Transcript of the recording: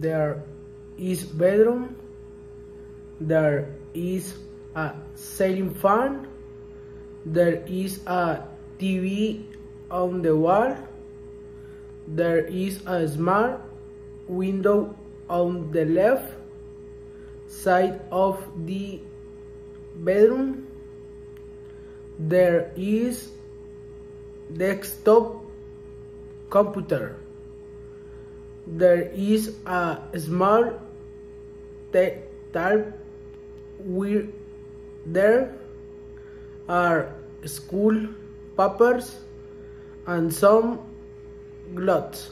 there is bedroom. There is a ceiling fan. There is a TV on the wall. There is a smart window on the left side of the bedroom. There is desktop computer. There is a small table where there are school papers and some gloves.